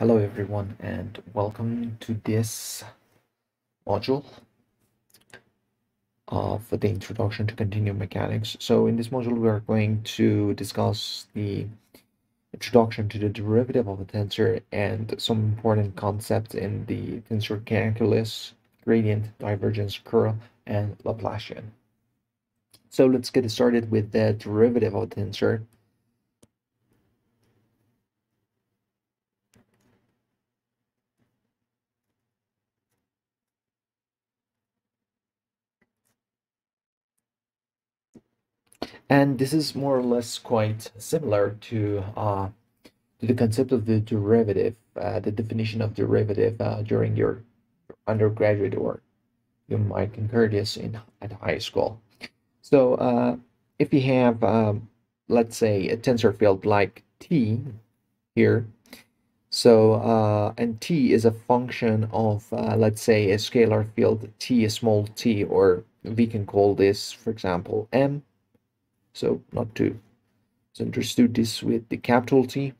Hello everyone and welcome to this module of the introduction to continuum mechanics. So in this module we are going to discuss the introduction to the derivative of a tensor and some important concepts in the tensor calculus, gradient, divergence, curl, and Laplacian. So let's get started with the derivative of a tensor. And this is more or less quite similar to, uh, to the concept of the derivative, uh, the definition of derivative uh, during your undergraduate or you might incur this in at high school. So uh, if you have, um, let's say, a tensor field like t here, so uh, and t is a function of, uh, let's say, a scalar field t, a small t, or we can call this, for example, m. So not to understood this with the capital T.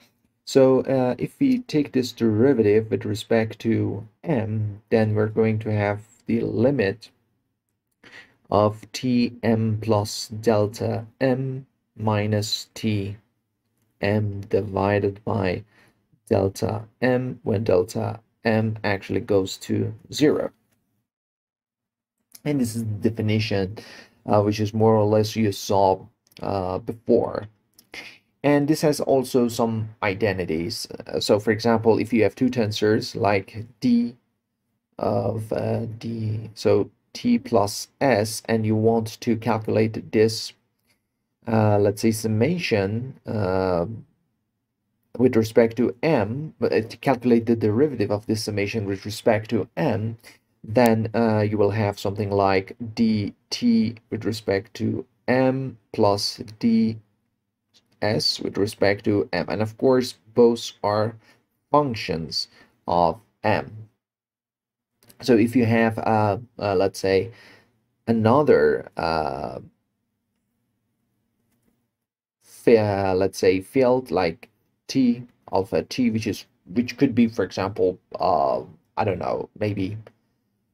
So uh, if we take this derivative with respect to m, then we're going to have the limit of tm plus delta m minus t m divided by delta m when delta m actually goes to zero. And this is the definition uh, which is more or less you saw uh, before. And this has also some identities. Uh, so for example, if you have two tensors like d of uh, d, so t plus s and you want to calculate this uh, let's say summation uh, with respect to m to calculate the derivative of this summation with respect to m then you will have something like dt with respect to m plus ds with respect to m. And of course both are functions of m. So if you have, uh, uh, let's say, another, uh, let's say, field like t alpha t, which is which could be, for example, uh, I don't know, maybe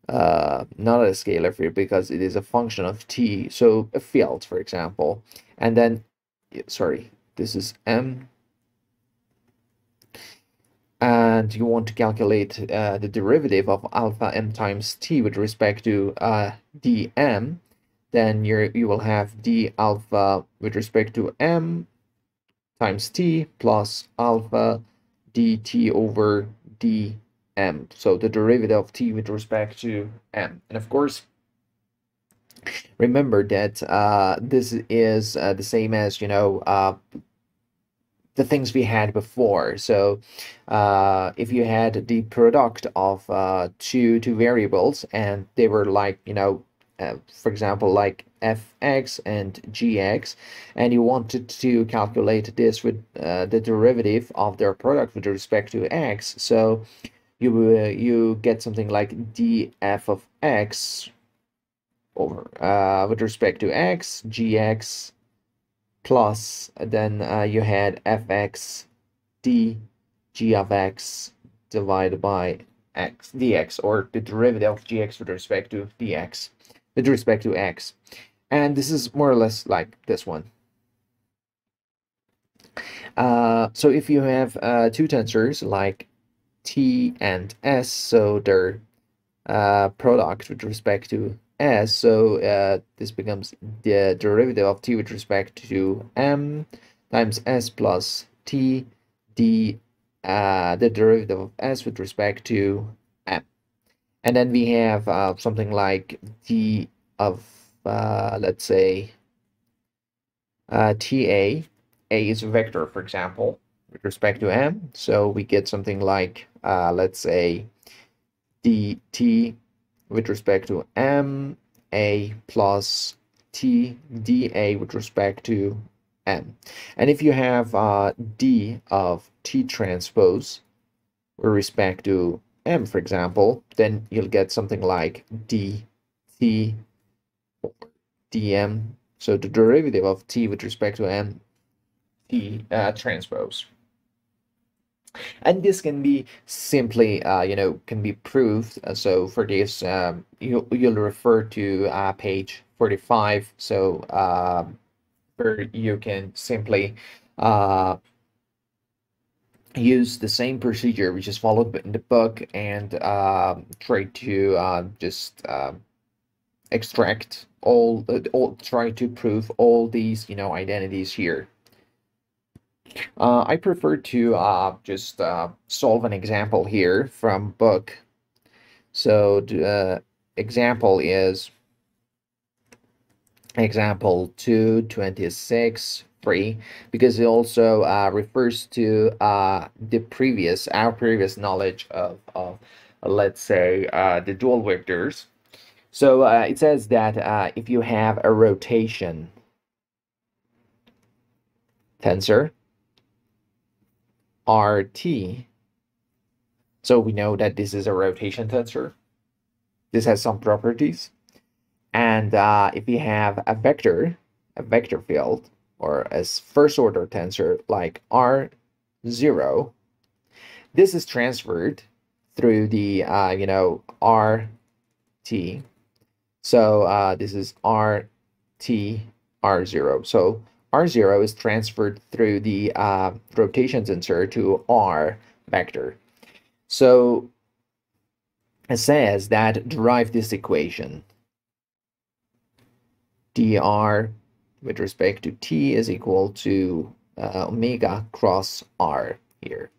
uh, not a scalar field because it is a function of t. So a field, for example, and then, sorry, this is m and you want to calculate uh, the derivative of alpha m times t with respect to uh, dm, then you you will have d alpha with respect to m times t plus alpha dt over dm. So the derivative of t with respect to m. And of course, remember that uh, this is uh, the same as, you know, uh, the things we had before. So uh, if you had the product of uh, two two variables and they were like, you know, uh, for example, like fx and gx, and you wanted to calculate this with uh, the derivative of their product with respect to x, so you uh, you get something like df of x over uh, with respect to x, gx plus then uh, you had fx d g of x divided by x dx or the derivative of gx with respect to dx with respect to x. And this is more or less like this one. Uh, so if you have uh, two tensors like t and s so their uh, product with respect to s so uh, this becomes the derivative of t with respect to m times s plus t d uh, the derivative of s with respect to m. And then we have uh, something like d of uh, let's say uh, ta a is a vector for example with respect to m so we get something like uh, let's say dt with respect to m a plus t dA with respect to m. And if you have uh, d of t transpose with respect to m, for example, then you'll get something like dt dm. So the derivative of t with respect to m, t uh, transpose. And this can be simply uh, you know can be proved. Uh, so for this um, you, you'll refer to uh, page 45 so uh, where you can simply uh, use the same procedure which is followed in the book and uh, try to uh, just uh, extract all, uh, all try to prove all these you know identities here uh, I prefer to uh, just uh, solve an example here from book. So the uh, example is example 226 3 because it also uh, refers to uh, the previous our previous knowledge of, of let's say the dual vectors. So it says that if you have a rotation tensor RT. So we know that this is a rotation tensor. This has some properties. And uh, if we have a vector, a vector field, or a first order tensor like R0, this is transferred through the, uh, you know, RT. So uh, this is RT R0. So R0 is transferred through the uh, rotation tensor to R vector. So it says that derive this equation. dr with respect to t is equal to uh, omega cross r here.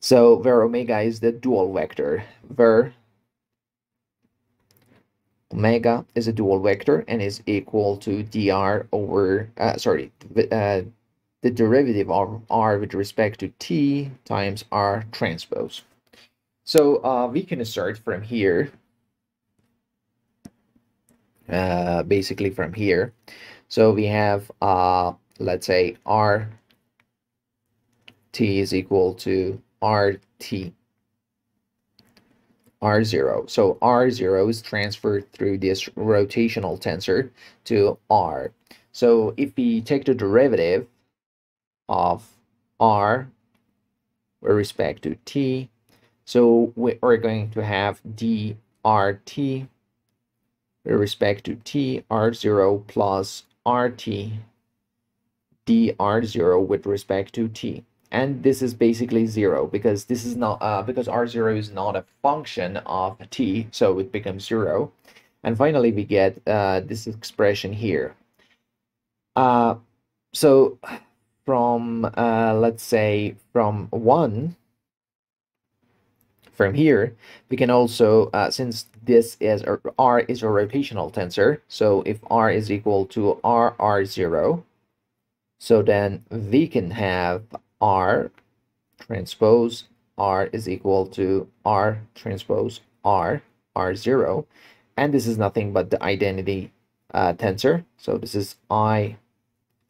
So where omega is the dual vector, where omega is a dual vector and is equal to dr over, uh, sorry, uh, the derivative of r with respect to t times r transpose. So uh, we can start from here, uh, basically from here. So we have, uh, let's say, r t is equal to rt R0. So R0 is transferred through this rotational tensor to R. So if we take the derivative of R with respect to T, so we're going to have dRT with respect to T, R0 plus RT dR0 with respect to T and this is basically zero because this is not uh, because r0 is not a function of t so it becomes zero. And finally we get uh, this expression here. Uh, so from uh, let's say from 1 from here we can also uh, since this is r is a rotational tensor so if r is equal to r r0 so then we can have R transpose R is equal to R transpose R, R0. And this is nothing but the identity uh, tensor. So this is I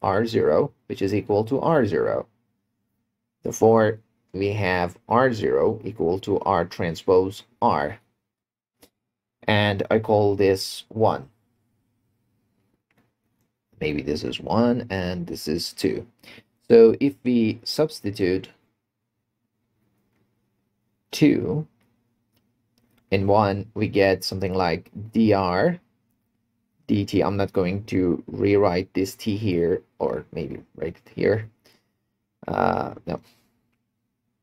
R0, which is equal to R0. Therefore, we have R0 equal to R transpose R. And I call this 1. Maybe this is 1 and this is 2. So if we substitute 2 in 1, we get something like dr dt. I'm not going to rewrite this t here, or maybe write it here. Uh, no,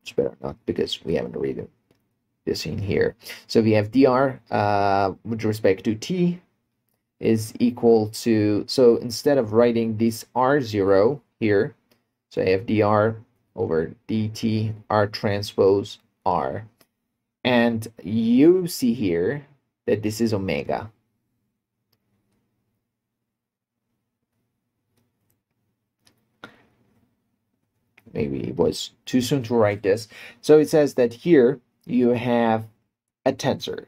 it's better not because we haven't written this in here. So we have dr uh, with respect to t is equal to, so instead of writing this r0 here, so I have dr over dt r transpose r. And you see here that this is omega. Maybe it was too soon to write this. So it says that here you have a tensor.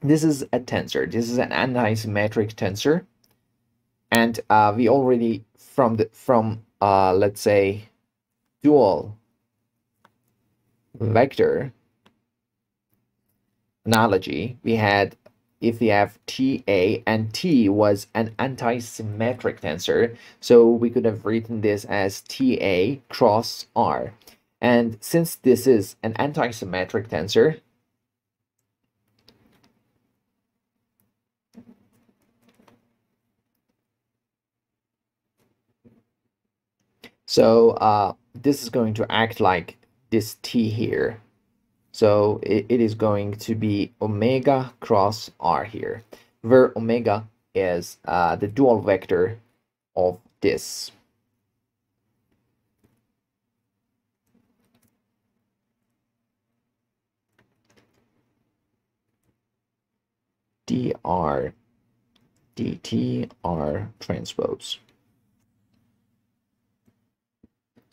This is a tensor. This is an anti-symmetric tensor. And uh, we already, from the from uh, let's say, dual vector analogy, we had if we have TA and T was an anti-symmetric tensor, so we could have written this as TA cross R. And since this is an anti-symmetric tensor, so uh, this is going to act like this t here. So it, it is going to be omega cross r here, where omega is uh, the dual vector of this. dr dt r transpose.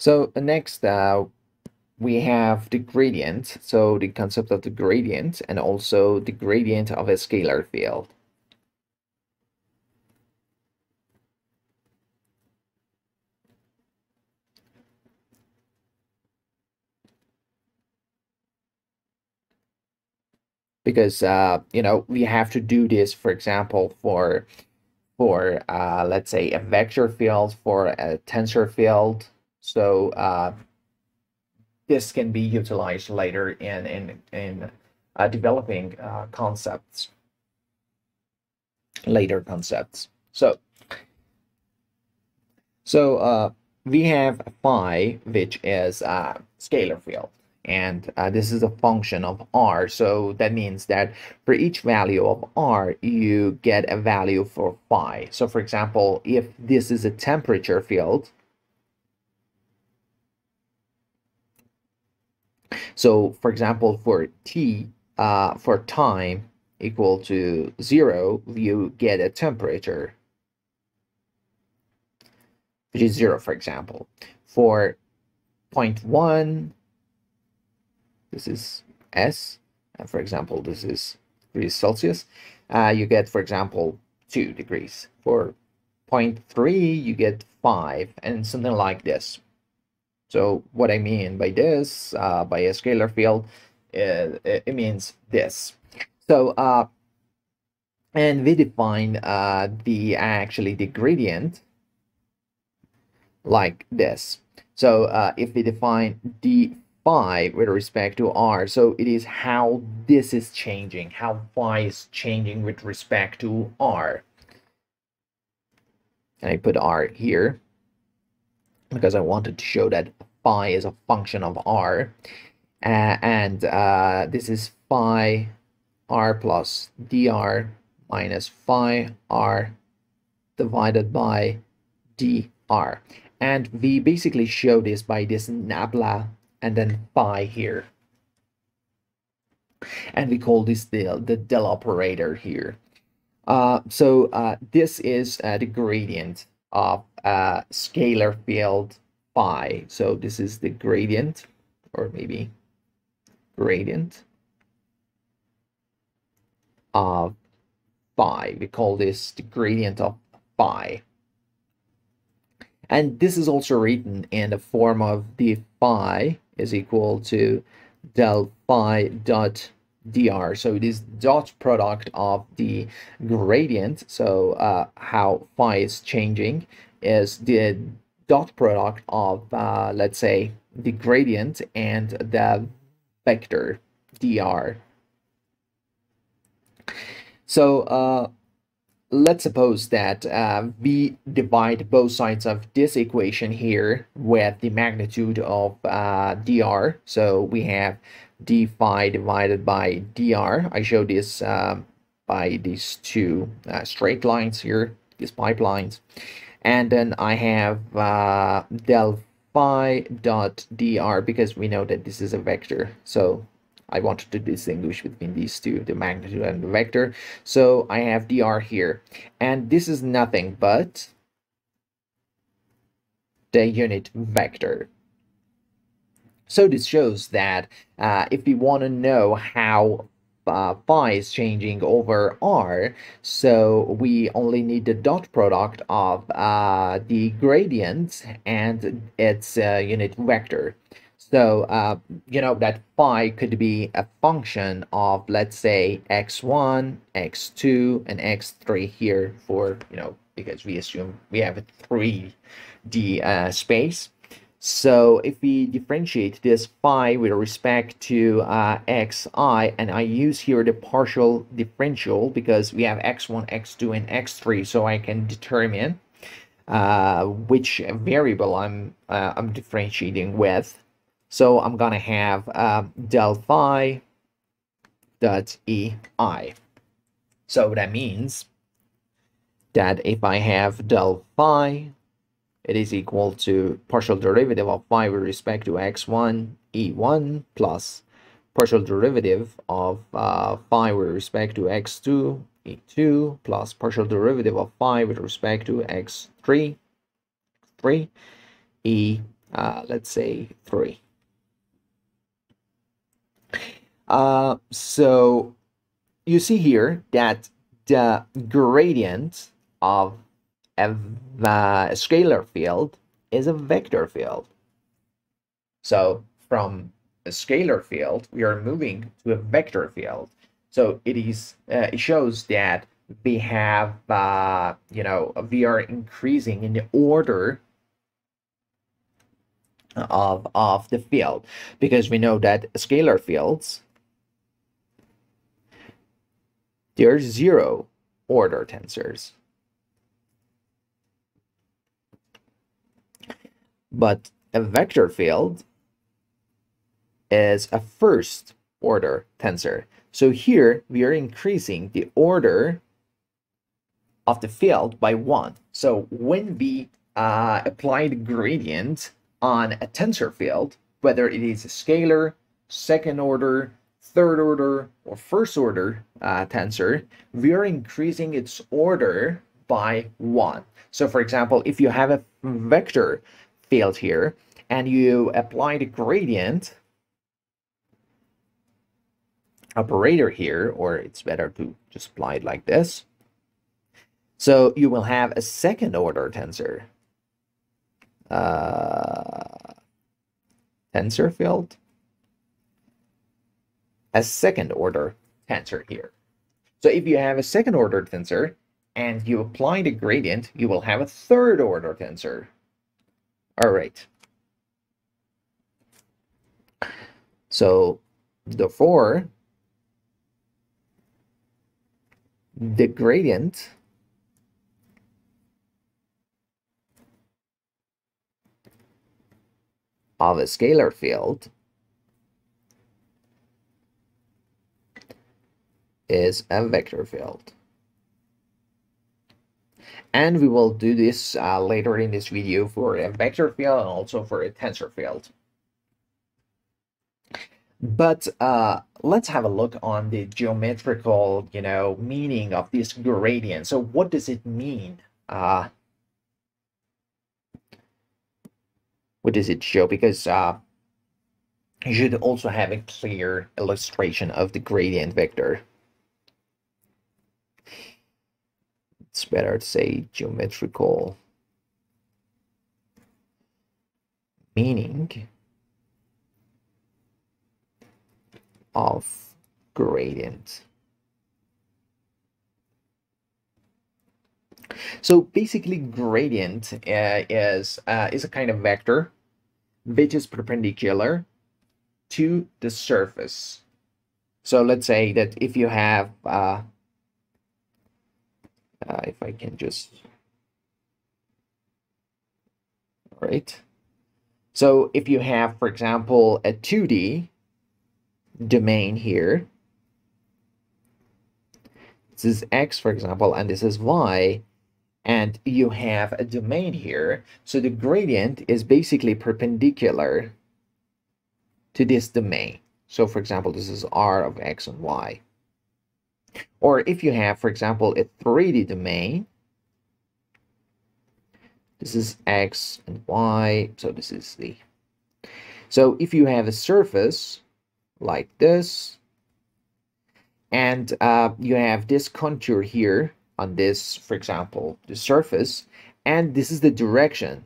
So next uh, we have the gradient, so the concept of the gradient and also the gradient of a scalar field. because uh, you know we have to do this for example for for uh, let's say a vector field for a tensor field so uh, this can be utilized later in in in uh, developing uh, concepts. Later concepts. So so uh, we have phi which is a scalar field. And uh, this is a function of r. So that means that for each value of r you get a value for phi. So for example if this is a temperature field so for example for t uh, for time equal to zero you get a temperature which is zero for example for 0.1 this is S, and for example, this is degrees Celsius, uh, you get, for example, 2 degrees. For 0.3, you get 5, and something like this. So what I mean by this, uh, by a scalar field, it, it means this. So, uh, and we define uh, the actually the gradient like this. So uh, if we define d phi with respect to r. So it is how this is changing, how phi is changing with respect to r. And I put r here because I wanted to show that phi is a function of r. Uh, and uh, this is phi r plus dr minus phi r divided by dr. And we basically show this by this nabla and then phi here. And we call this the, the del operator here. Uh, so uh, this is uh, the gradient of a scalar field phi. So this is the gradient, or maybe gradient of phi. We call this the gradient of phi. And this is also written in the form of the phi is equal to del phi dot dr. So it is dot product of the gradient. So uh, how phi is changing is the dot product of, uh, let's say, the gradient and the vector dr. So uh, let's suppose that uh, we divide both sides of this equation here with the magnitude of uh, dr. So we have d phi divided by dr. I show this uh, by these two uh, straight lines here, these pipelines. And then I have uh, del phi dot dr because we know that this is a vector. So I wanted to distinguish between these two, the magnitude and the vector. So I have dr here. And this is nothing but the unit vector. So this shows that uh, if we want to know how uh, phi is changing over r, so we only need the dot product of uh, the gradient and its uh, unit vector. So, uh, you know, that phi could be a function of, let's say, x1, x2, and x3 here for, you know, because we assume we have a 3D uh, space. So if we differentiate this phi with respect to uh, xi, and I use here the partial differential because we have x1, x2, and x3, so I can determine uh, which variable I'm uh, I'm differentiating with. So I'm gonna have uh, del phi dot ei. So that means that if I have del phi it is equal to partial derivative of phi with respect to x1 e1 plus partial derivative of uh, phi with respect to x2 e2 plus partial derivative of phi with respect to x3 3 e uh, let's say 3 uh, so you see here that the gradient of a, a scalar field is a vector field. So from a scalar field, we are moving to a vector field. So it is uh, it shows that we have uh, you know we are increasing in the order of of the field because we know that scalar fields they're zero order tensors But a vector field is a first order tensor. So here we are increasing the order of the field by one. So when we uh, apply the gradient on a tensor field, whether it is a scalar, second order, third order, or first order uh, tensor, we are increasing its order by one. So for example, if you have a vector field here and you apply the gradient operator here, or it's better to just apply it like this. So you will have a second order tensor. Uh, tensor field. A second order tensor here. So if you have a second order tensor and you apply the gradient, you will have a third order tensor. All right. So therefore, the gradient of a scalar field is a vector field and we will do this uh, later in this video for a vector field and also for a tensor field. But uh, let's have a look on the geometrical, you know, meaning of this gradient. So what does it mean? Uh, what does it show? Because uh, you should also have a clear illustration of the gradient vector. It's better to say geometrical meaning of gradient. So basically gradient uh, is, uh, is a kind of vector which is perpendicular to the surface. So let's say that if you have uh, uh, if I can just right? So if you have for example a 2d domain here this is x for example and this is y and you have a domain here so the gradient is basically perpendicular to this domain. So for example this is r of x and y or if you have, for example, a 3D domain, this is X and Y, so this is the. So if you have a surface like this, and uh, you have this contour here on this, for example, the surface, and this is the direction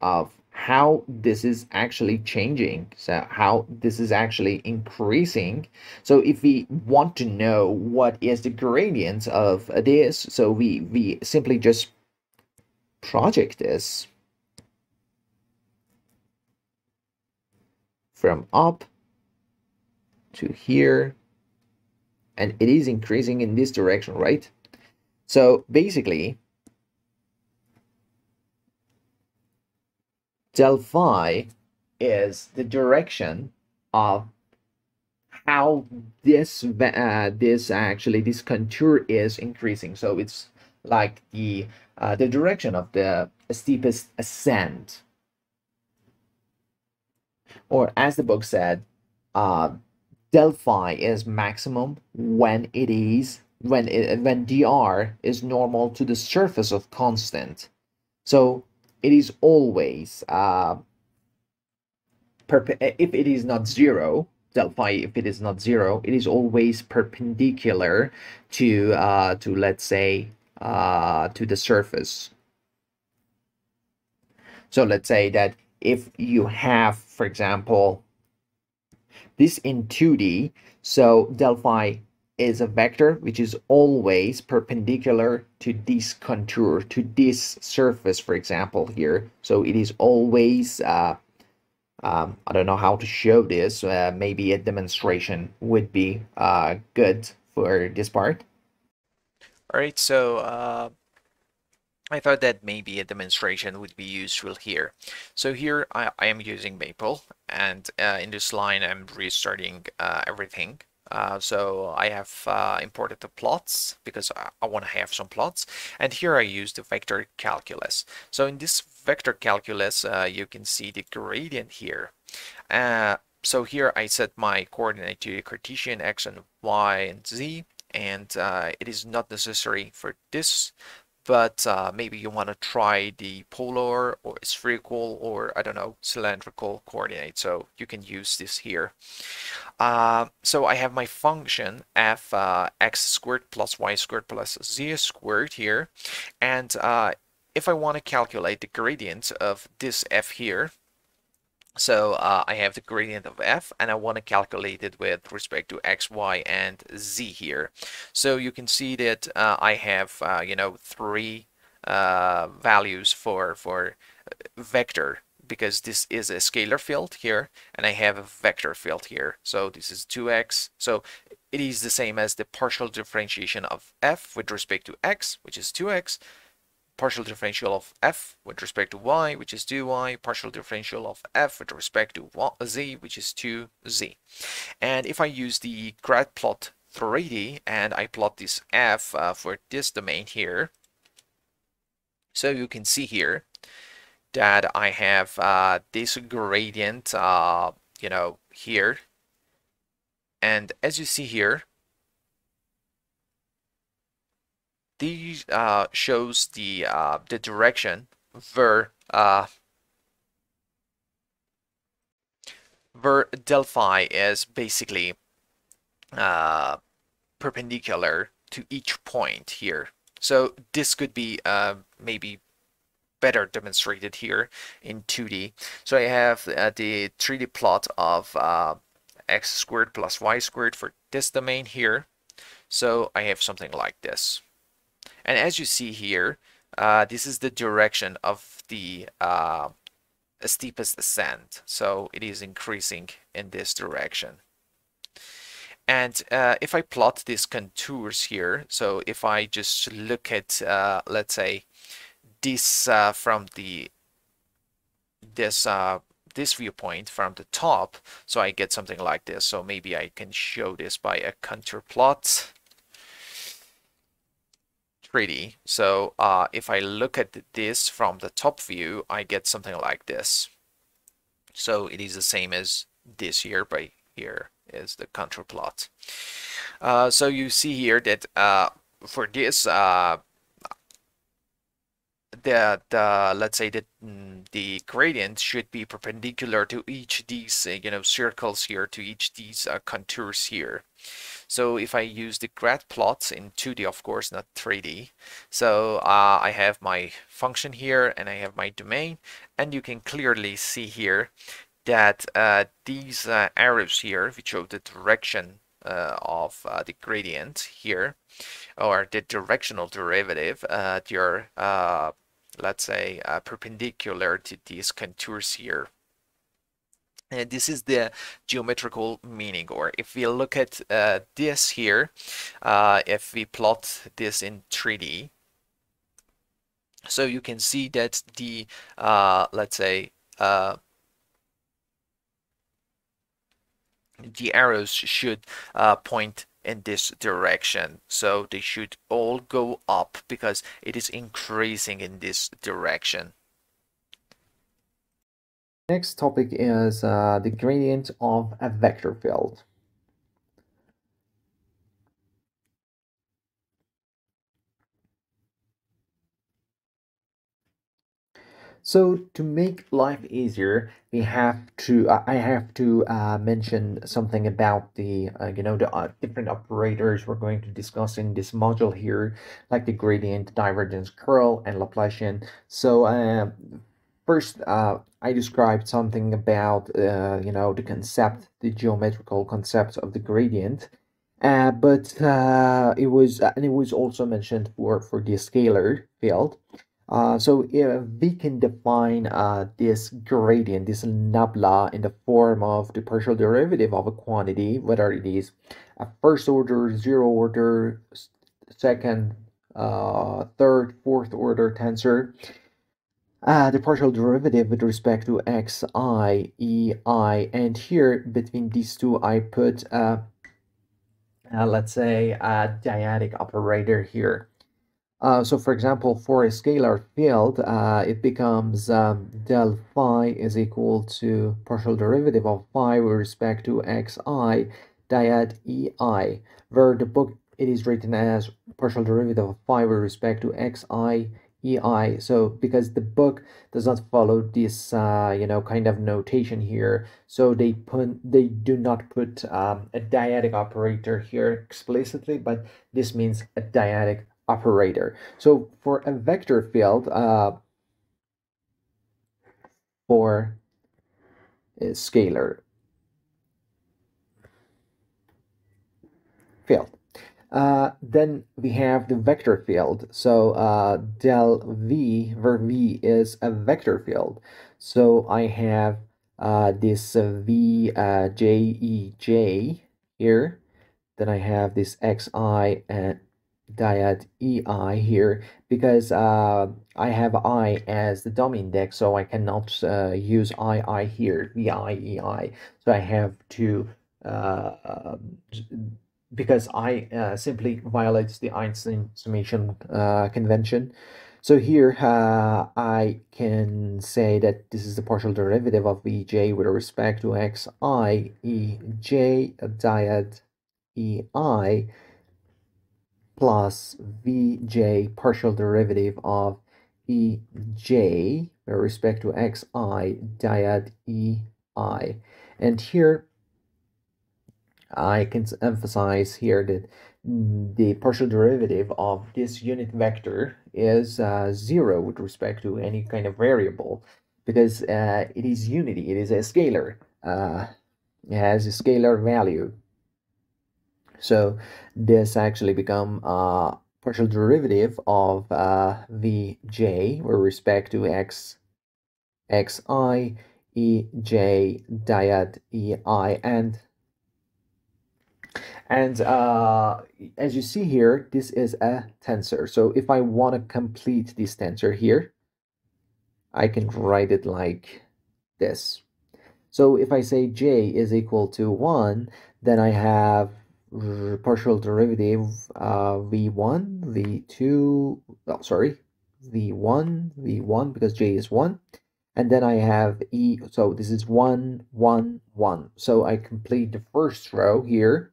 of how this is actually changing. So how this is actually increasing. So if we want to know what is the gradient of this so we we simply just project this from up to here and it is increasing in this direction right? So basically del phi is the direction of how this uh, this actually this contour is increasing. So it's like the uh, the direction of the steepest ascent. Or as the book said uh, del phi is maximum when it is when it, when dr is normal to the surface of constant. So it is always uh, if it is not zero del phi if it is not zero it is always perpendicular to uh, to let's say uh, to the surface. So let's say that if you have for example this in 2d so del phi is a vector which is always perpendicular to this contour to this surface for example here so it is always uh, um, I don't know how to show this. Uh, maybe a demonstration would be uh, good for this part. All right, so uh, I thought that maybe a demonstration would be useful here. So here I, I am using Maple, and uh, in this line I'm restarting uh, everything. Uh, so I have uh, imported the plots because I, I want to have some plots and here I use the vector calculus. So in this vector calculus uh, you can see the gradient here. Uh, so here I set my coordinate to Cartesian x and y and z and uh, it is not necessary for this but uh, maybe you want to try the polar or spherical or I don't know cylindrical coordinate so you can use this here. Uh, so I have my function f uh, x squared plus y squared plus z squared here and uh, if I want to calculate the gradient of this f here so uh, I have the gradient of f and I want to calculate it with respect to x, y, and z here. So you can see that uh, I have, uh, you know, three uh, values for, for vector because this is a scalar field here and I have a vector field here. So this is 2x. So it is the same as the partial differentiation of f with respect to x, which is 2x, partial differential of f with respect to y, which is 2y, partial differential of f with respect to z, which is 2z. And if I use the grad plot 3D and I plot this f uh, for this domain here, so you can see here that I have uh, this gradient, uh, you know, here. And as you see here, these uh, shows the uh, the direction where uh, where del phi is basically uh, perpendicular to each point here. So this could be uh, maybe better demonstrated here in 2D. So I have uh, the 3D plot of uh, x squared plus y squared for this domain here. So I have something like this. And as you see here, uh, this is the direction of the uh, steepest ascent. So it is increasing in this direction. And uh, if I plot these contours here, so if I just look at, uh, let's say, this uh, from the this uh, this viewpoint from the top, so I get something like this. So maybe I can show this by a contour plot. 3D. So uh, if I look at this from the top view, I get something like this. So it is the same as this here, but here is the contour plot. Uh, so you see here that uh, for this, uh, the let's say that mm, the gradient should be perpendicular to each these uh, you know circles here to each these uh, contours here so if I use the grad plots in 2D, of course, not 3D. So uh, I have my function here and I have my domain. And you can clearly see here that uh, these uh, arrows here, which show the direction uh, of uh, the gradient here, or the directional derivative, uh, they're, let's say, perpendicular to these contours here And this is the geometrical meaning, or if we look at uh, this here, uh, if we plot this in 3D, so you can see that the, uh, let's say, uh, the arrows should uh, point in this direction. So they should all go up because it is increasing in this direction. Next topic is uh, the gradient of a vector field. So to make life easier, we have to uh, I have to uh, mention something about the uh, you know the uh, different operators we're going to discuss in this module here, like the gradient, divergence, curl, and Laplacian. So uh, first, uh, I described something about you know the concept, the geometrical concept of the gradient. but it was and it was also mentioned for for the scalar field. Uh, so we can define uh, this gradient, this nabla in the form of the partial derivative of a quantity, whether it is a first order, zero order, second, uh, third, fourth order tensor, uh, the partial derivative with respect to x, i, e, i, and here between these two I put, uh, uh, let's say, a dyadic operator here. Uh, so for example, for a scalar field, uh, it becomes um, del phi is equal to partial derivative of phi with respect to xi dyad ei, where the book it is written as partial derivative of phi with respect to xi ei. So because the book does not follow this, uh, you know, kind of notation here, so they put they do not put um, a dyadic operator here explicitly, but this means a dyadic operator. So for a vector field, uh, for a scalar field. Uh, then we have the vector field. So uh, del v, where v is a vector field. So I have uh, this v uh, j e j here. Then I have this xi and dyad ei here because uh, I have i as the dummy index so I cannot use ii here vi ei so I have to um, because i uh, simply violates the Einstein summation uh, convention so here uh, I can say that this is the partial derivative of vj with respect to xi ej dyad ei plus vj partial derivative of ej with respect to xi dyad ei. And here I can emphasize here that the partial derivative of this unit vector is uh, zero with respect to any kind of variable because uh, it is unity, it is a scalar. Uh, it has a scalar value so this actually become a partial derivative of uh, Vj with respect to x, xi, ej, dyad ei, and and uh, as you see here, this is a tensor. So if I want to complete this tensor here, I can write it like this. So if I say j is equal to 1, then I have partial derivative uh, v1, v2, oh, sorry, v1, v1 because j is 1. And then I have e, so this is 1, 1, 1. So I complete the first row here.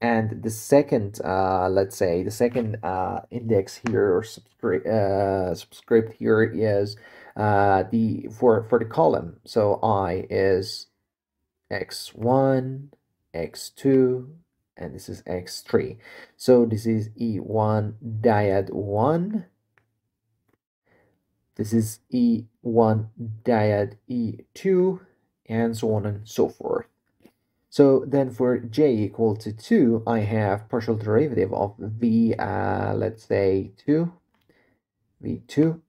And the second, uh, let's say, the second uh, index here or subscript, uh, subscript here is uh, the for for the column. So i is x1, x2, and this is x3 so this is e1 dyad 1 this is e1 dyad e2 and so on and so forth so then for j equal to 2 I have partial derivative of v uh, let's say 2 v2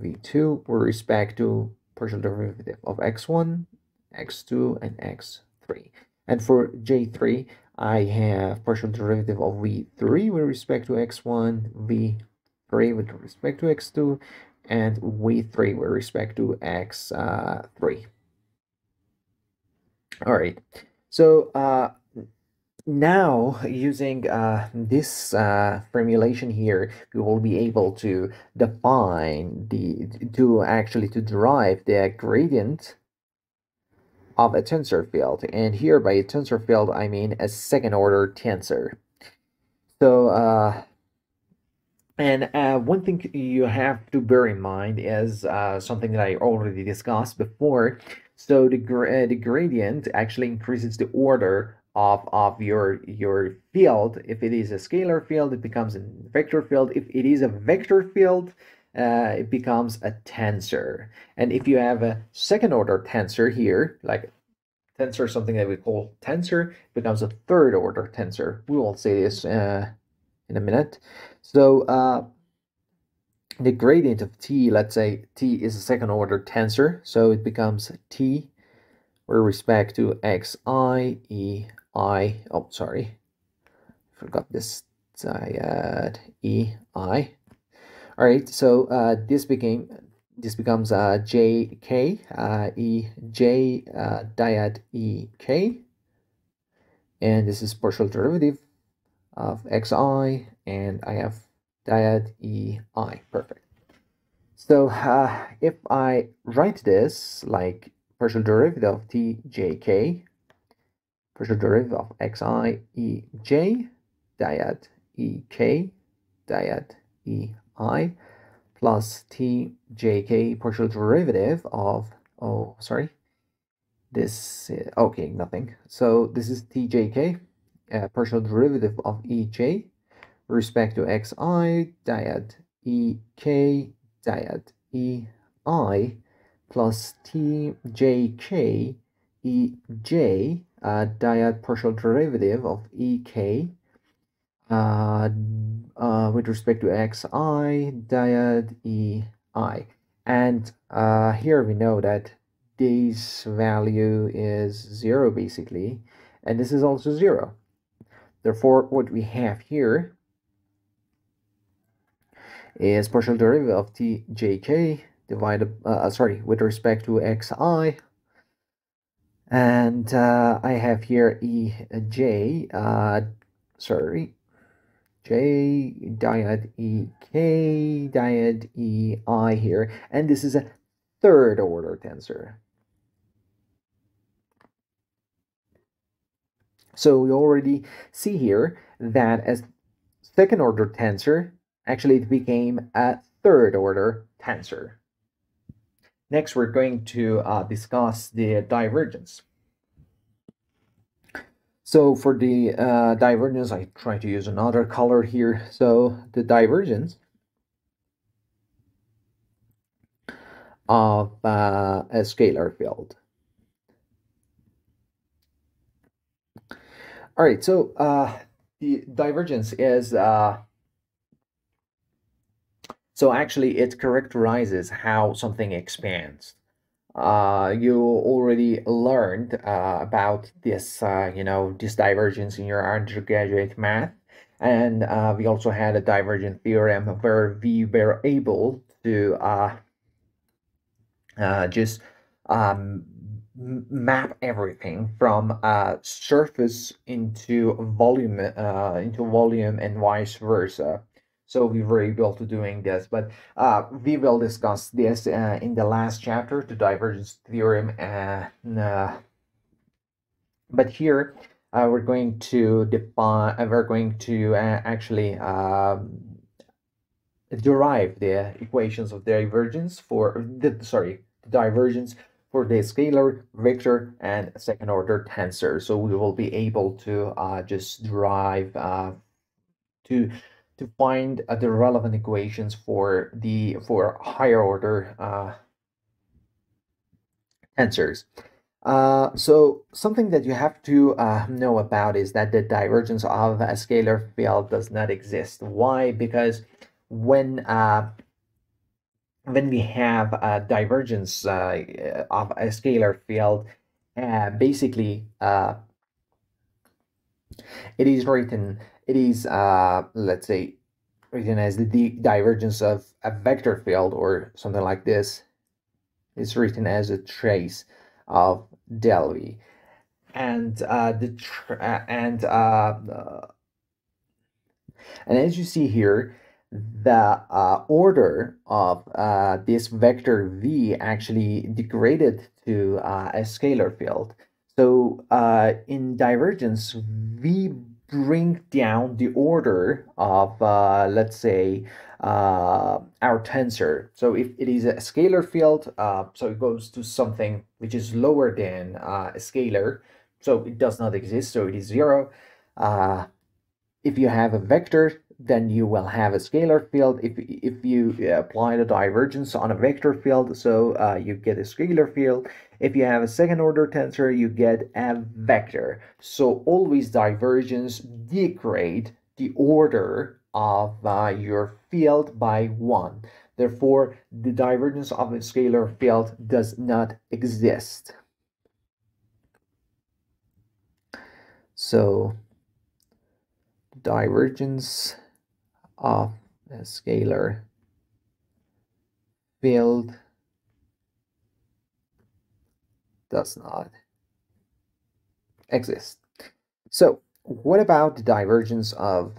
v2 with respect to partial derivative of x1 x2 and x3. And for j3, I have partial derivative of v3 with respect to x1, v3 with respect to x2, and v3 with respect to x3. All right, so uh, now using uh, this uh, formulation here, we will be able to define the, to actually to derive the gradient of a tensor field. And here by a tensor field, I mean a second order tensor. So, uh, and uh, one thing you have to bear in mind is uh, something that I already discussed before. So the, gra the gradient actually increases the order of, of your, your field. If it is a scalar field, it becomes a vector field. If it is a vector field, uh, it becomes a tensor. And if you have a second order tensor here, like tensor, something that we call tensor, becomes a third order tensor. We will say this uh, in a minute. So uh, the gradient of t, let's say t is a second order tensor, so it becomes t with respect to xi, e, i, oh, sorry, forgot this dyad, e, i. All right, so uh, this became this becomes uh, jk uh, e j uh, dyad e k, and this is partial derivative of xi, and I have dyad e i. Perfect. So uh, if I write this like partial derivative of t j k, partial derivative of xi e j dyad e k dyad e i plus tjk partial derivative of, oh, sorry, this, okay, nothing. So this is tjk, uh, partial derivative of ej, respect to xi, dyad ek, dyad ei, plus tjk ej, uh, dyad partial derivative of ek, uh, uh, with respect to xi dyad ei. And uh, here we know that this value is 0 basically, and this is also 0. Therefore, what we have here is partial derivative of tjk divided, uh, uh, sorry, with respect to xi. And uh, I have here ej, uh, sorry, J dyad E K dyad E I here, and this is a third order tensor. So we already see here that as second order tensor, actually it became a third order tensor. Next, we're going to uh, discuss the divergence. So for the uh, divergence, I try to use another color here. So the divergence of uh, a scalar field. All right, so uh, the divergence is, uh, so actually it characterizes how something expands uh, you already learned uh, about this, uh, you know, this divergence in your undergraduate math. And uh, we also had a divergent theorem where we were able to uh, uh, just um, map everything from uh, surface into volume, into volume and vice versa so we were able to doing this but uh, we will discuss this uh, in the last chapter the divergence theorem and uh, but here uh, we're going to define uh, we're going to uh, actually um, derive the equations of divergence for the sorry the divergence for the scalar vector and second order tensor. So we will be able to just derive to to find uh, the relevant equations for the for higher order uh, tensors. Uh, so something that you have to uh, know about is that the divergence of a scalar field does not exist. Why? Because when uh, when we have a divergence uh, of a scalar field, uh, basically uh, it is written it is uh, let's say written as the divergence of a vector field or something like this is written as a trace of del v and uh, the uh, and uh, and as you see here the uh, order of uh, this vector v actually degraded to uh, a scalar field. So uh, in divergence, we bring down the order of, uh, let's say, uh, our tensor. So if it is a scalar field, so it goes to something which is lower than a scalar, so it does not exist, so it is zero. if you have a vector, then you will have a scalar field. If, if you apply the divergence on a vector field, so uh, you get a scalar field. If you have a second order tensor, you get a vector. So always divergence degrade the order of uh, your field by one. Therefore, the divergence of a scalar field does not exist. So divergence of a scalar field does not exist. So what about the divergence of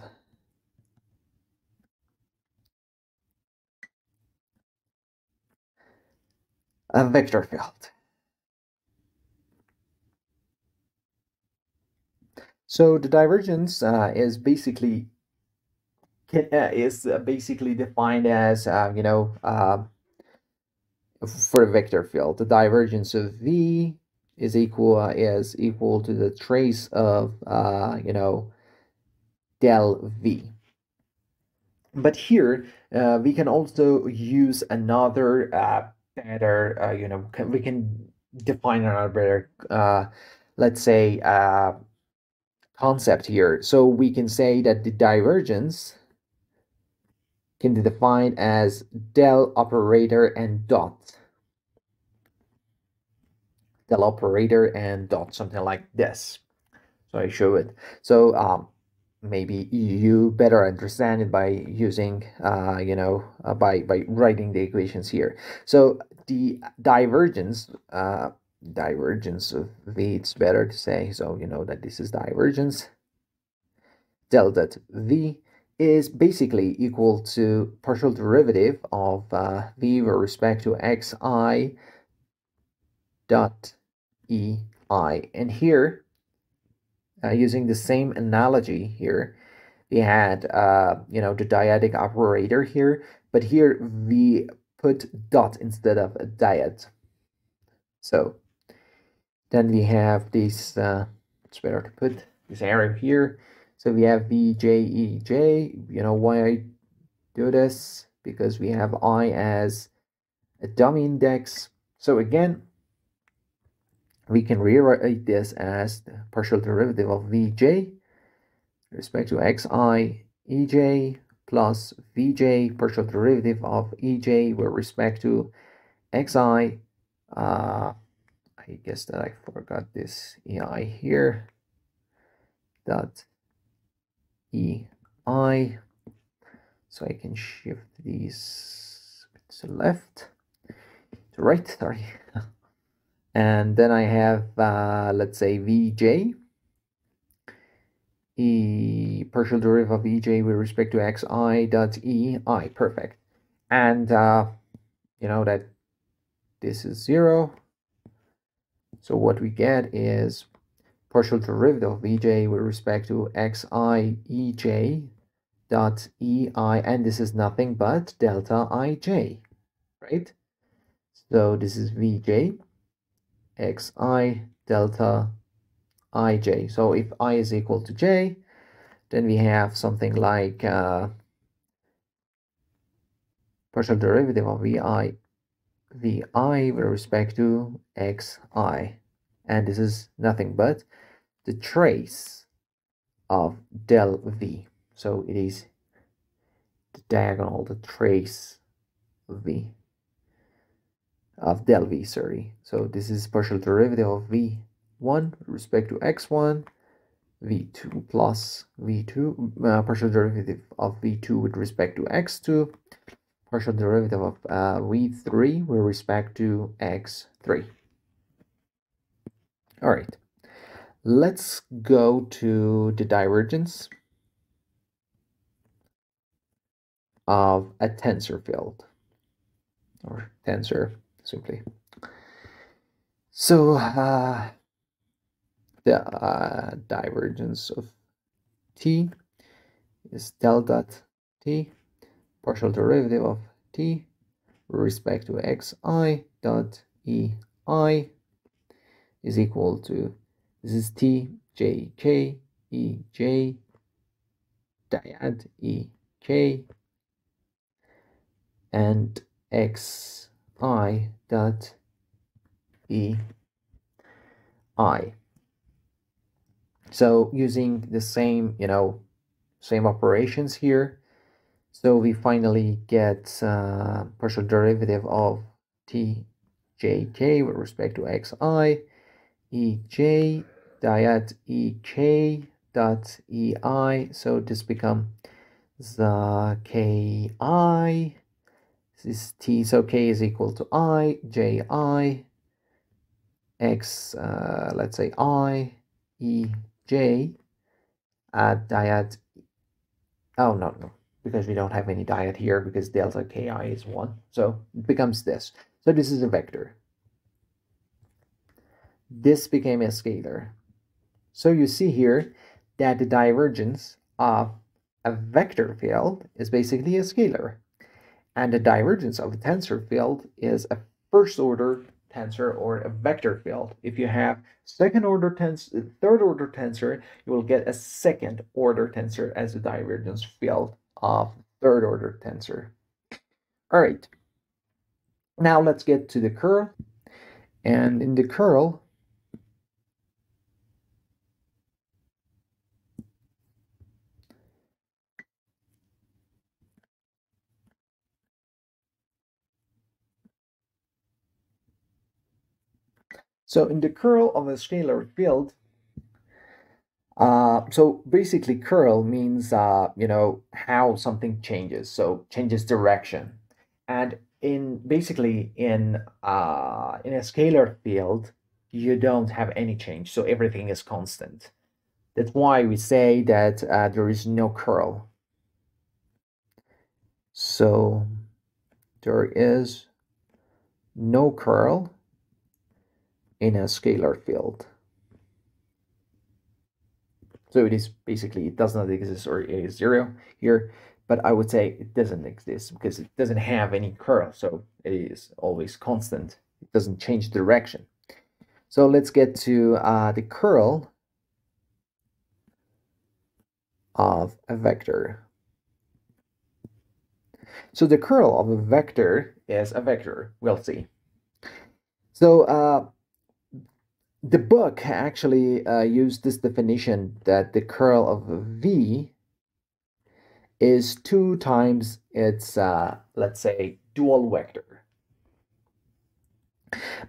a vector field? So the divergence uh, is basically can, uh, is uh, basically defined as, uh, you know, uh, for a vector field, the divergence of V is equal uh, is equal to the trace of, uh, you know, del V. But here, we can also use another better, you know, can, we can define another better, let's say, concept here. So we can say that the divergence can be defined as del operator and dot. Del operator and dot, something like this. So I show it. So um, maybe you better understand it by using, uh, you know, uh, by, by writing the equations here. So the divergence, uh, divergence of V, it's better to say, so you know that this is divergence. Delta V is basically equal to partial derivative of uh, v with respect to xi dot ei. And here, uh, using the same analogy here, we had, uh, you know, the dyadic operator here, but here we put dot instead of a dyad. So then we have this, uh, it's better to put this arrow here so we have VJEJ. You know why I do this? Because we have I as a dummy index. So again, we can rewrite this as the partial derivative of Vj respect to xi ej plus Vj partial derivative of ej with respect to xi. Uh, I guess that I forgot this ei here. Dot EI. So I can shift these to left, to right, sorry. and then I have, uh, let's say, Vj. E partial derivative of Ej with respect to xi dot ei, perfect. And, uh, you know, that this is zero. So what we get is partial derivative of Vj with respect to xi ej dot ei, and this is nothing but delta ij, right? So this is Vj xi delta ij. So if i is equal to j, then we have something like uh, partial derivative of vi vi with respect to xi. And this is nothing but the trace of del v. So it is the diagonal, the trace of v. of del v, sorry. So this is partial derivative of v1 with respect to x1, v2 plus v2, uh, partial derivative of v2 with respect to x2, partial derivative of uh, v3 with respect to x3. All right, let's go to the divergence of a tensor field or tensor simply. So uh, the uh, divergence of t is del dot t, partial derivative of t respect to xi dot ei is equal to this is t j k e j dyad e k and x i dot e i. So using the same, you know, same operations here. So we finally get uh, partial derivative of t j k with respect to xi ej dyad ek dot ei. So this become the ki this is t, so k is equal to i, j i, x, uh, let's say i, e, j, add dyad, oh no, no, because we don't have any dyad here because delta ki is 1. So it becomes this. So this is a vector. This became a scalar. So you see here that the divergence of a vector field is basically a scalar. And the divergence of a tensor field is a first order tensor or a vector field. If you have second order tensor, third order tensor, you will get a second order tensor as a divergence field of third order tensor. All right. Now let's get to the curl. And in the curl, So in the curl of a scalar field, uh, so basically curl means, uh, you know, how something changes. So changes direction. And in basically in, uh, in a scalar field, you don't have any change. So everything is constant. That's why we say that uh, there is no curl. So there is no curl in a scalar field. So it is basically, it does not exist or it is zero here, but I would say it doesn't exist because it doesn't have any curl. So it is always constant. It doesn't change direction. So let's get to uh, the curl of a vector. So the curl of a vector is a vector, we'll see. So uh, the book actually uh, used this definition that the curl of V is two times its, uh, let's say, dual vector.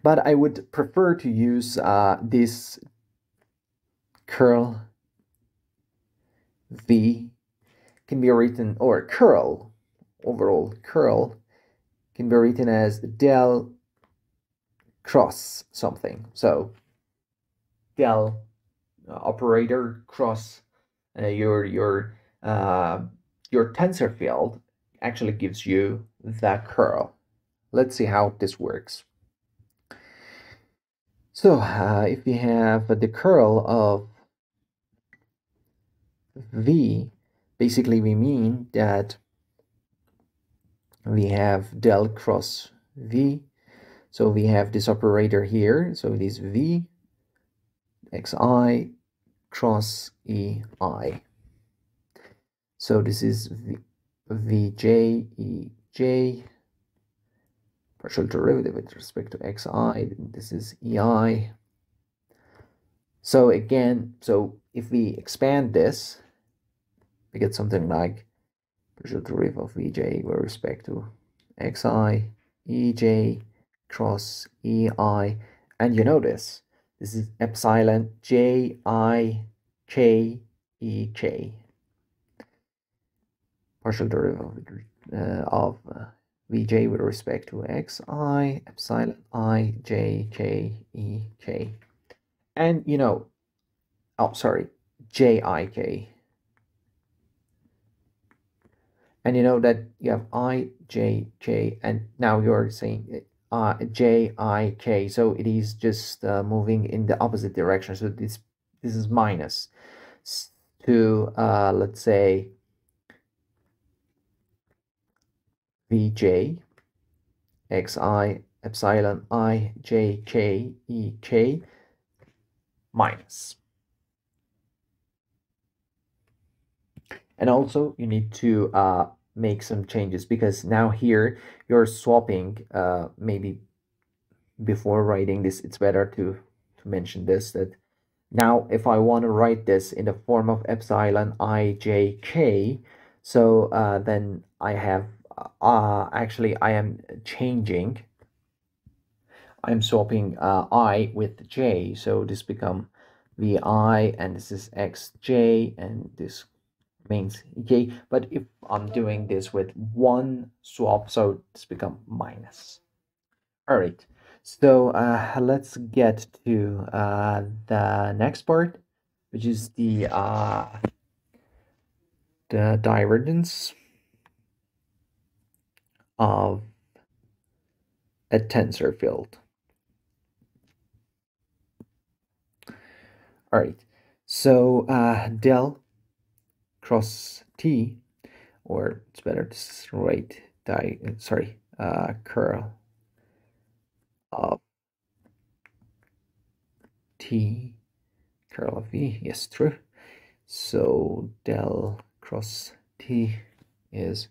But I would prefer to use uh, this curl V can be written, or curl, overall curl, can be written as del cross something. So del uh, operator cross uh, your your uh, your tensor field actually gives you that curl. Let's see how this works. So uh, if we have the curl of v, basically we mean that we have del cross v. So we have this operator here. So this v xi cross ei. So this is v, vj ej partial derivative with respect to xi. This is ei. So again, so if we expand this, we get something like partial derivative of vj with respect to xi, ej, cross EI. And you notice this is epsilon J I K E K. Partial derivative uh, of uh, Vj with respect to xi epsilon i j k e k. And you know, oh sorry, j i k. And you know that you have i j k, and now you're saying uh, j i k. So it is just uh, moving in the opposite direction. So this this is minus to uh, let's say vj xi epsilon i j k e k minus. And also you need to uh, make some changes because now here you're swapping uh, maybe before writing this it's better to to mention this that now if I want to write this in the form of epsilon i j k so uh, then I have uh, actually I am changing I'm swapping uh, i with j so this become vi and this is xj and this means okay? But if i'm doing this with one swap so it's become minus. All right. So uh, let's get to uh, the next part which is the uh, the divergence of a tensor field. All right. So uh, del cross T, or it's better to write die, sorry, uh, curl of T curl of V, yes, true. So del cross T is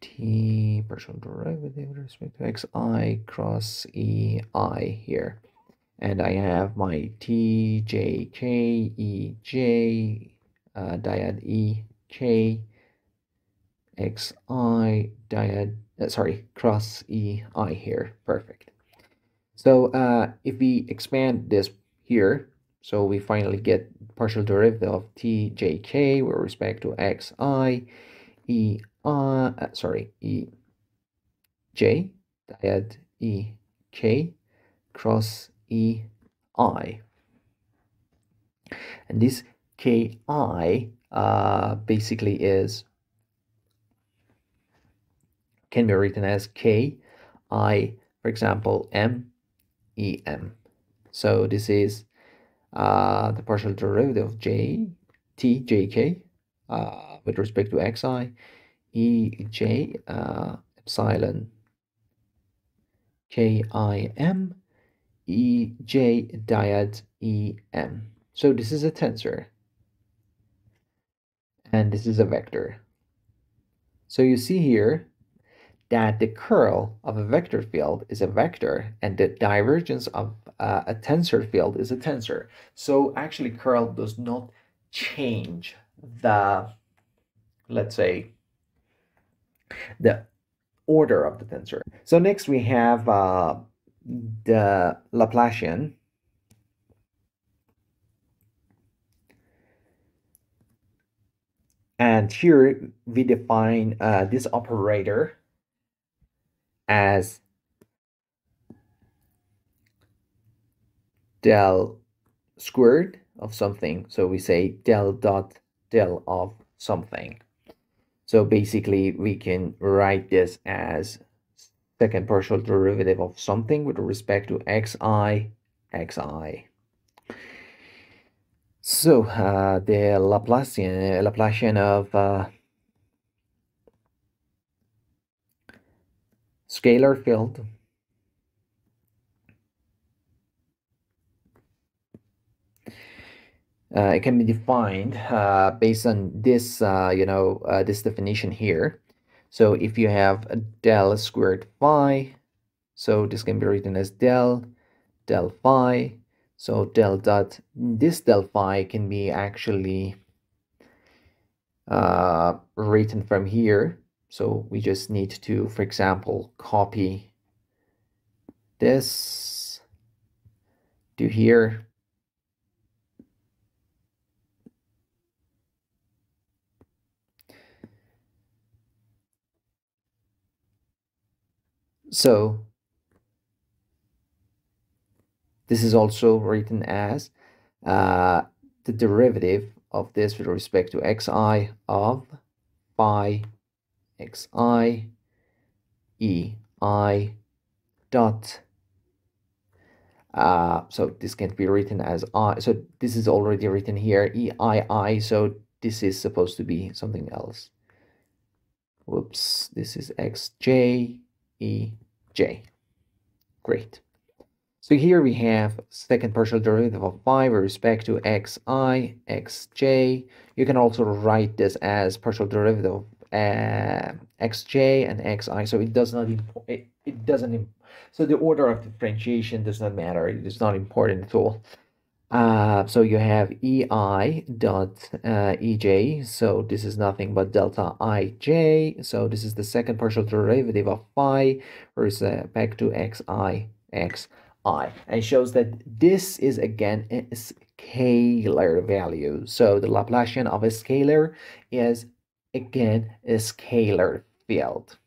T partial derivative with respect to xi cross ei here. And I have my T, J, K, E, J, uh, dyad E K X I dyad uh, sorry cross E I here. Perfect. So uh, if we expand this here so we finally get partial derivative of T J K with respect to X I E I uh, sorry E J dyad E K cross E I. And this ki uh, basically is can be written as k i for example m e m. So this is uh, the partial derivative of j t j k uh, with respect to xi e j uh, epsilon k i m e j dyad e m. So this is a tensor and this is a vector. So you see here that the curl of a vector field is a vector and the divergence of uh, a tensor field is a tensor. So actually curl does not change the, let's say, the order of the tensor. So next we have uh, the Laplacian And here we define uh, this operator as del squared of something. So we say del dot del of something. So basically we can write this as second partial derivative of something with respect to xi, xi. So uh, the Laplacian Laplacian of uh, scalar field uh, it can be defined uh, based on this uh, you know uh, this definition here. So if you have del squared phi, so this can be written as del del phi so del dot, this del phi can be actually uh, written from here. So we just need to, for example, copy this to here. So this is also written as uh, the derivative of this with respect to xi of phi xi e i dot. Uh, so this can be written as i so this is already written here e i i so this is supposed to be something else. Whoops this is x j e j. Great so here we have second partial derivative of phi with respect to xi, xj. You can also write this as partial derivative of uh, xj and xi. So it does not it, it doesn't so the order of differentiation does not matter. It is not important at all. Uh, so you have ei dot uh, ej. So this is nothing but delta ij. So this is the second partial derivative of phi with respect to xi, x i and shows that this is again a scalar value. So the Laplacian of a scalar is again a scalar field.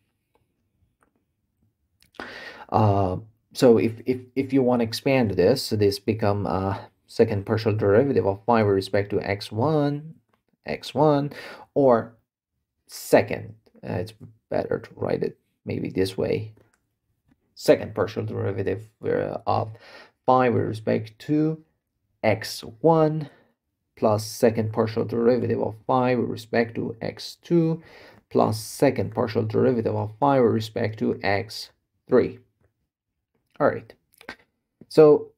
Uh, so if, if, if you want to expand this, this become a second partial derivative of phi with respect to x1, x1, or second, uh, it's better to write it maybe this way, second partial derivative of phi with respect to x1 plus second partial derivative of phi with respect to x2 plus second partial derivative of phi with respect to x3. All right. So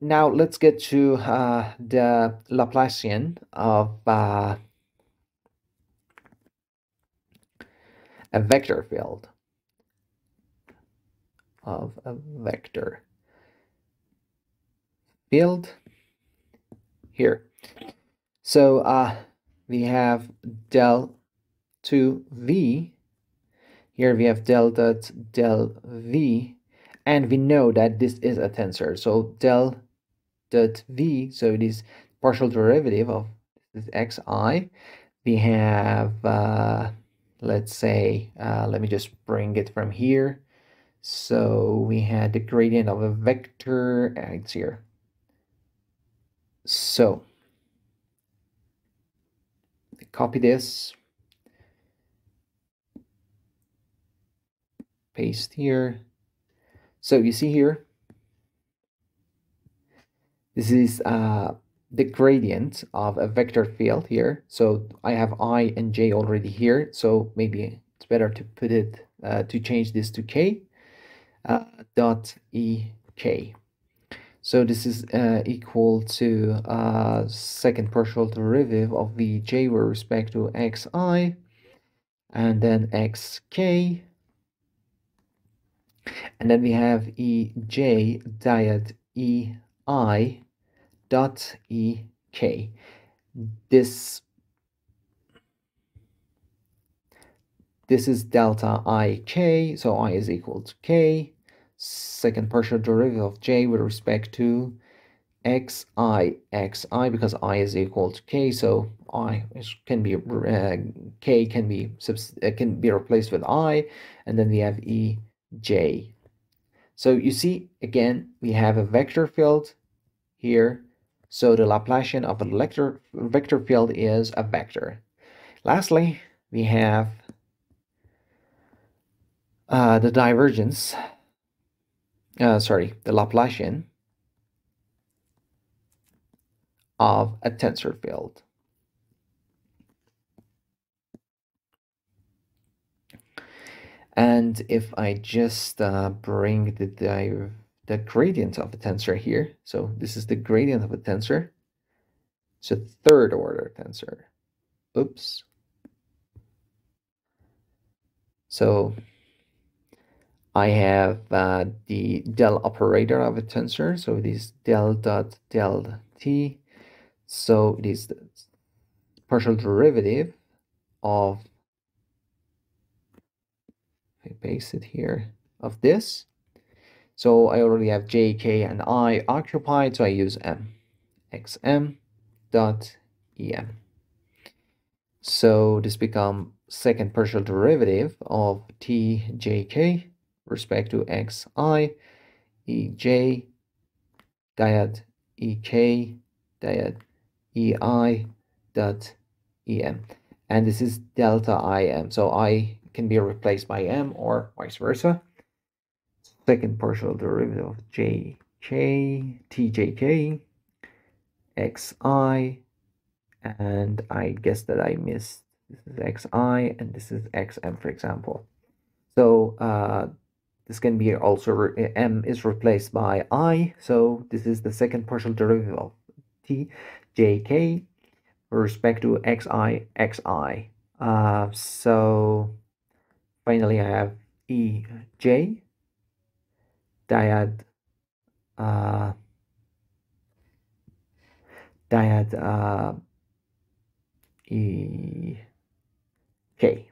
now let's get to uh, the Laplacian of uh, a vector field of a vector field here. So uh, we have del 2v. Here we have del dot del v. And we know that this is a tensor. So del dot v, so it is partial derivative of this xi. We have, uh, let's say, uh, let me just bring it from here. So we had the gradient of a vector, uh, it's here. So copy this, paste here. So you see here, this is uh, the gradient of a vector field here. So I have i and j already here. So maybe it's better to put it, uh, to change this to k dot ek. So this is uh, equal to uh, second partial derivative of vj with respect to xi and then xk. And then we have ej dyad ei dot ek. This This is delta ik, so i is equal to k. Second partial derivative of j with respect to xi, xi, because i is equal to k, so i can be uh, k can be uh, can be replaced with i, and then we have ej. So you see again we have a vector field here. So the Laplacian of a vector vector field is a vector. Lastly, we have uh, the divergence, uh, sorry, the Laplacian of a tensor field. And if I just uh, bring the, the gradient of a tensor here, so this is the gradient of a tensor, it's a third order tensor. Oops. So I have uh, the del operator of a tensor. So it is del dot del t. So it is the partial derivative of, I paste it here, of this. So I already have j, k, and i occupied, so I use m. xm dot em. So this become second partial derivative of t j k respect to xi ej dyad ek dyad ei dot em and this is delta im so i can be replaced by m or vice versa. Second partial derivative of jk tjk xi and i guess that i missed. This is xi and this is xm for example. So uh, this can be also, m is replaced by i, so this is the second partial derivative of t, jk, with respect to xi, xi. Uh, so finally I have ej, dyad, uh, dyad uh, e, k.